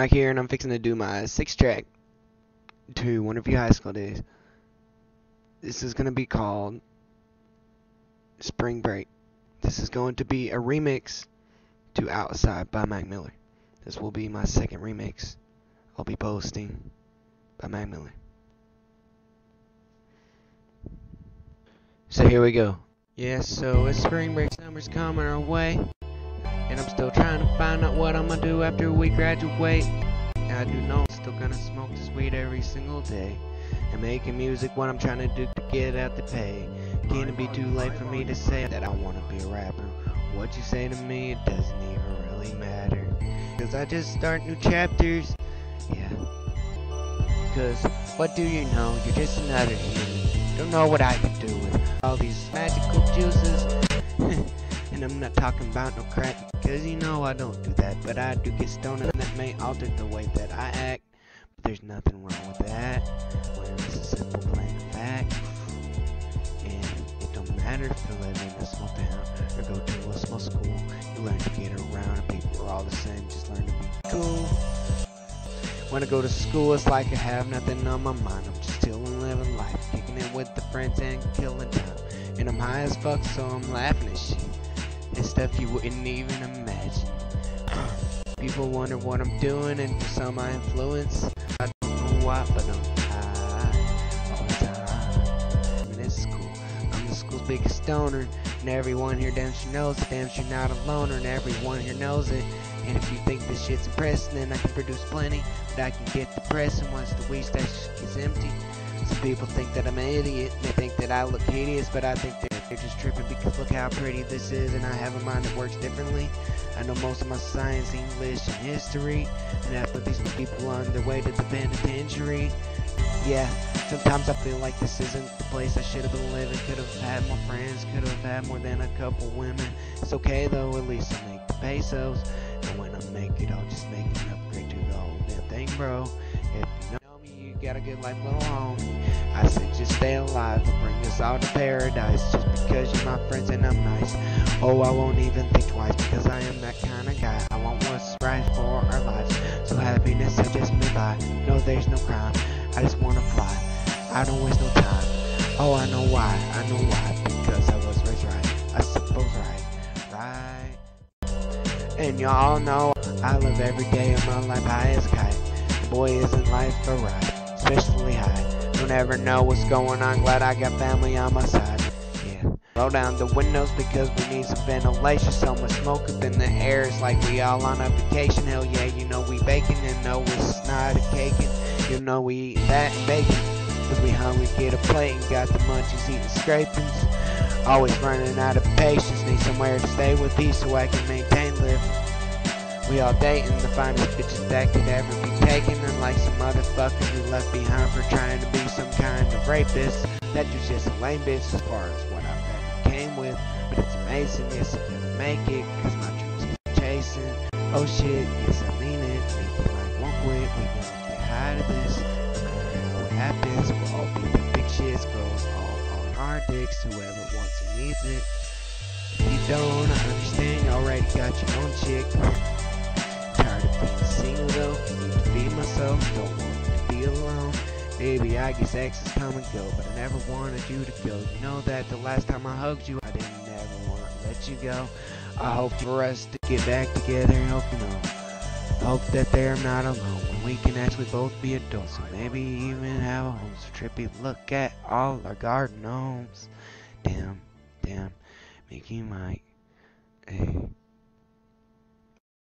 Mike here, and I'm fixing to do my sixth track to Wonderview High School Daze. This is going to be called Spring Break. This is going to be a remix to Outside by Mac Miller. This will be my second remix I'll be posting by Mac Miller. So here we go. Yeah, so it's spring break, summer's coming our way. And I'm still trying to find out what I'm gonna do after we graduate. I do know I'm still gonna smoke this weed every single day. And making music what I'm trying to do to get out the pay. Can it be too late for me to say that I wanna be a rapper? What you say to me, it doesn't even really matter. Cause I just start new chapters. Yeah. Cause what do you know? You're just another human. Don't know what I can do with all these magical juices. And I'm not talking about no crack, cause you know I don't do that. But I do get stoned and that may alter the way that I act. But there's nothing wrong with that. When it's a simple plain fact. And it don't matter if you live in a small town or go to a small school. You learn to get around people are all the same. Just learn to be cool. When I go to school, it's like I have nothing on my mind. I'm just chilling, living life, kicking it with the friends and killing time. And I'm high as fuck, so I'm laughing at shit. And stuff you wouldn't even imagine. People wonder what I'm doing and for some my influence. I don't know why, but I'm high all the time. And it's cool. I'm the school's biggest stoner. And everyone here damn sure knows it. Damn sure not a loner. And everyone here knows it. And if you think this shit's impressive, then I can produce plenty. But I can get depressing once the weed stash gets empty. Some people think that I'm an idiot. They think that I look hideous, but I think that they're just tripping because look how pretty this is, and I have a mind that works differently. I know most of my science, English, and history, and I put these people on their way to the penitentiary. Yeah, sometimes I feel like this isn't the place I should have been living. Could have had more friends, could have had more than a couple women. It's okay though, at least I make the pesos. And when I make it, I'll just make an upgrade to the whole damn thing, bro. Got a good life, little homie. I said just stay alive and bring us all to paradise. Just because you're my friends and I'm nice. Oh, I won't even think twice because I am that kind of guy. I want what's right for our lives. So happiness I just me by. No, there's no crime. I just wanna fly. I don't waste no time. Oh, I know why. I know why. Because I was raised right. I suppose right. Right. And y'all know I live every day of my life high as kite. Boy, isn't life a ride, especially high. Don't ever know what's going on. Glad I got family on my side. Yeah. Roll down the windows because we need some ventilation. So much smoke up in the air. It's like we all on a vacation. Hell yeah, you know we baking and no, it's not a caking. You know we eat that and bacon. Cause we hungry, get a plate and got the munchies eating scrapings. Always running out of patience, need somewhere to stay with these so I can maintain living. We all dating the finest bitches that could ever be taken, unlike some motherfuckers we left behind for trying to be some kind of rapist. That was just a lame bitch as far as what I've ever came with, but it's amazing, yes I'm gonna make it, cause my dreams keep chasing. Oh shit, yes I mean it, make it like won't quit, we gonna get high to this, happens, we'll all be the big shits, girls all on our dicks, whoever wants or needs it. If you don't understand, you already got your own chick. Single though, need to feed myself, don't want to be alone. Baby, I guess exes come and go, but I never wanted you to go. You know that the last time I hugged you, I didn't ever want to let you go. I hope for us to get back together and hope you know. Hope that they're not alone when we can actually both be adults and maybe even have a home. So trippy, look at all our garden gnomes. Damn, damn, Mickey Mike. Hey.